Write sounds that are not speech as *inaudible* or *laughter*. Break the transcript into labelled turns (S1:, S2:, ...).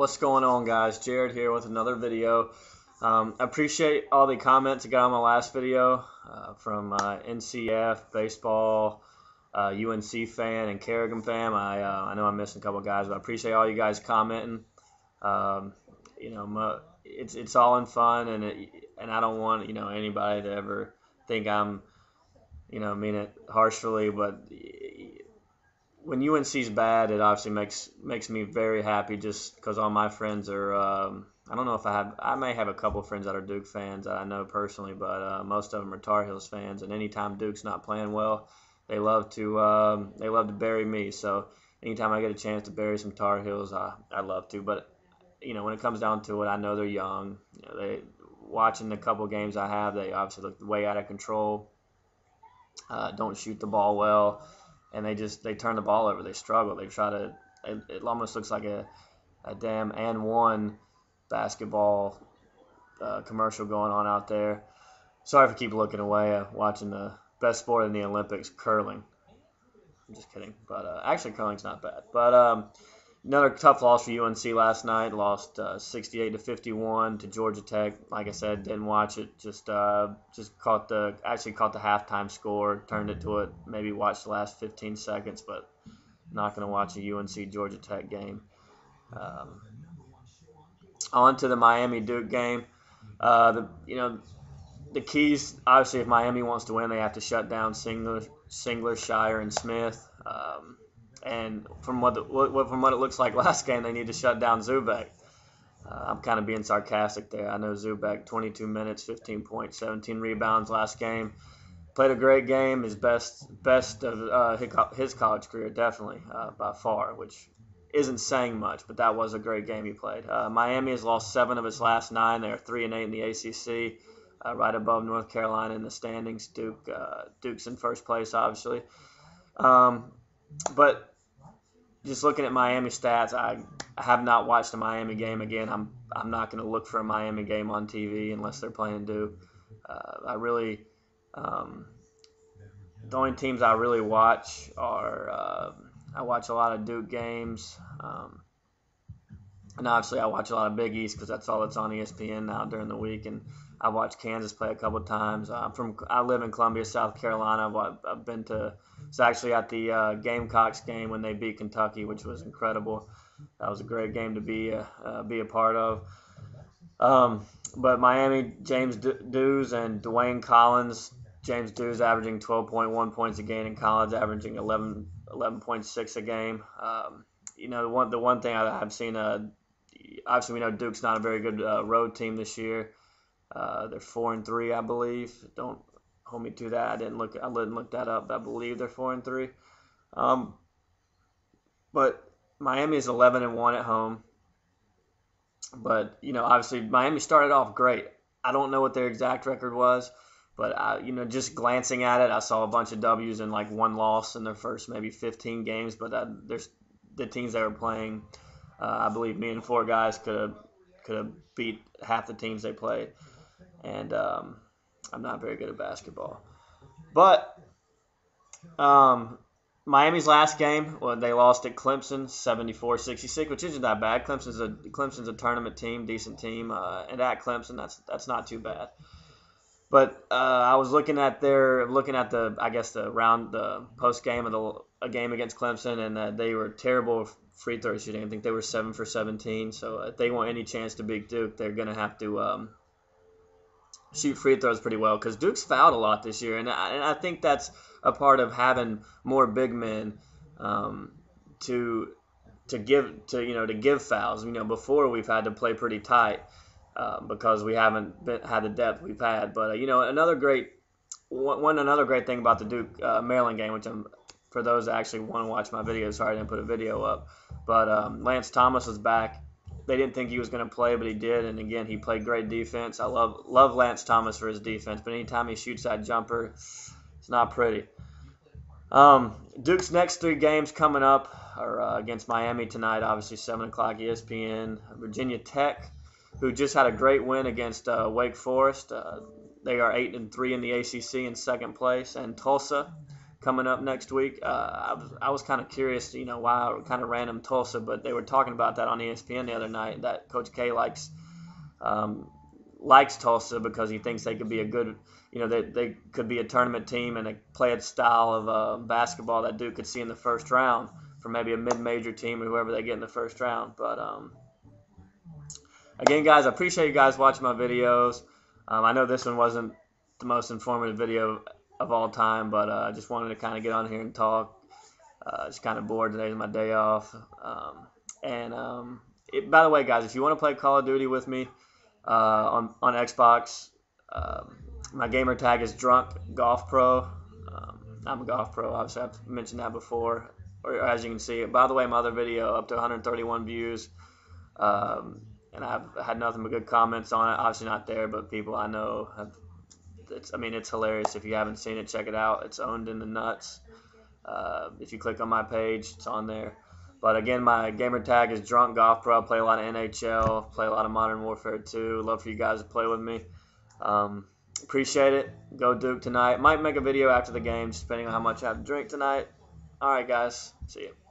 S1: What's going on, guys? Jared here with another video. Um, appreciate all the comments I got on my last video uh, from uh, NCF, baseball, uh, UNC fan, and Kerrigan fan. I, uh, I know I'm missing a couple guys, but I appreciate all you guys commenting. Um, you know, it's it's all in fun, and it, and I don't want you know anybody to ever think I'm, you know, mean it harshly, but when UNC's bad, it obviously makes makes me very happy just because all my friends are. Um, I don't know if I have. I may have a couple friends that are Duke fans that I know personally, but uh, most of them are Tar Heels fans. And anytime Duke's not playing well, they love to um, they love to bury me. So anytime I get a chance to bury some Tar Heels, I I love to. But you know, when it comes down to it, I know they're young. You know, they watching the couple games I have, they obviously look way out of control. Uh, don't shoot the ball well and they just they turn the ball over. They struggle. They try to. It, it almost looks like a, a damn and one basketball uh, commercial going on out there. Sorry if I keep looking away. Uh, watching the best sport in the Olympics, curling. I'm just kidding, but uh, actually curling's not bad. But um, another tough loss for UNC last night. Lost uh, 68 to 51 to Georgia Tech. Like I said, didn't watch it. Just uh, just caught the actually caught the halftime score. Turned it to it. Maybe watched the last 15 seconds, but not going to watch a UNC Georgia Tech game. Um, on to the Miami Duke game. Uh, the you know the keys obviously if Miami wants to win they have to shut down Singler, Singler Scheyer, and Smith. Um, and from what, the, what, from what it looks like *laughs* last game, they need to shut down Zoubek. Uh, I'm kind of being sarcastic there. I know Zoubek, 22 minutes, 15 points, 17 rebounds last game. Played a great game, his best best of uh, his college career, definitely uh, by far, which isn't saying much, but that was a great game he played. Uh, Miami has lost seven of its last nine. They're three and eight in the ACC, uh, right above North Carolina in the standings. Duke uh, Duke's in first place, obviously. Um, but just looking at Miami stats, I, I have not watched a Miami game again. I'm I'm not going to look for a Miami game on TV unless they're playing Duke. Uh, I really um, the only teams I really watch are uh, I watch a lot of Duke games, um, and obviously I watch a lot of Big East because that's all that's on ESPN now during the week. And I watched Kansas play a couple times. I'm from I live in Columbia, South Carolina. I've, I've been to it's actually at the uh, Gamecocks game when they beat Kentucky, which was incredible. That was a great game to be uh, uh be a part of. Um, but Miami, James Dews and Dwayne Collins. James Dews averaging 12.1 points a game in college, averaging 11 11.6 a game. Um, you know, the one the one thing I, have seen, uh, obviously we know Duke's not a very good uh, road team this year. Uh, they're four and three, I believe. Don't hold me to that. I didn't look. I didn't look that up. I believe they're four and three. Um, but Miami is eleven and one at home. But you know, obviously Miami started off great. I don't know what their exact record was, but I, you know, just glancing at it, I saw a bunch of W's and like one loss in their first maybe 15 games. But uh, there's the teams they were playing. Uh, I believe me and four guys could have could have beat half the teams they played, and um, I'm not very good at basketball. But um, Miami's last game, well, they lost at Clemson 74-66, which isn't that bad. Clemson's a Clemson's a tournament team, decent team, uh, and at Clemson, that's that's not too bad. But uh, I was looking at their looking at the I guess the round the post game of the a game against Clemson, and uh, they were terrible free throw shooting. I think they were seven for 17. So if they want any chance to beat Duke, they're gonna have to um, shoot free throws pretty well because Duke's fouled a lot this year, and I, and I think that's a part of having more big men um, to to give to you know to give fouls. You know, before we've had to play pretty tight uh, because we haven't been, had the depth we've had. But uh, you know, another great one, one another great thing about the Duke uh, Maryland game, which I'm for those that actually want to watch my video. Sorry, I didn't put a video up, but um, Lance Thomas was back they didn't think he was going to play, but he did. And again, he played great defense. I love love Lance Thomas for his defense, but anytime he shoots that jumper, it's not pretty. Um, Duke's next three games coming up are uh, against Miami tonight, obviously seven o'clock ESPN. Virginia Tech, who just had a great win against uh, Wake Forest. Uh, they are eight and three in the ACC in second place, and Tulsa, coming up next week. Uh, I was I was kind of curious, you know, why kind of random Tulsa, but they were talking about that on ESPN the other night. That Coach K likes um, likes Tulsa because he thinks they could be a good, you know, they, they could be a tournament team and they play a style of uh, basketball that Duke could see in the first round for maybe a mid-major team or whoever they get in the first round. But um, again, guys, I appreciate you guys watching my videos. Um, I know this one wasn't the most informative video of all time, but uh, I just wanted to kind of get on here and talk. Uh, just kind of bored. Today's my day off. Um, and um, it, by the way, guys, if you want to play Call of Duty with me uh, on on Xbox, um, my gamer tag is Drunk Golf Pro. Um, I'm a golf pro. Obviously, I've mentioned that before. Or as you can see, by the way, my other video up to 131 views. Um, and I've had nothing but good comments on it. Obviously not there, but people I know have. It's, I mean, it's hilarious. If you haven't seen it, check it out. It's owned in the nuts. Uh, if you click on my page, it's on there. But again, my gamer tag is Drunk Golf Pro. Play a lot of NHL, play a lot of Modern Warfare 2. Love for you guys to play with me. Um, appreciate it. Go Duke tonight. Might make a video after the game, depending on how much I have to drink tonight. All right, guys. See you.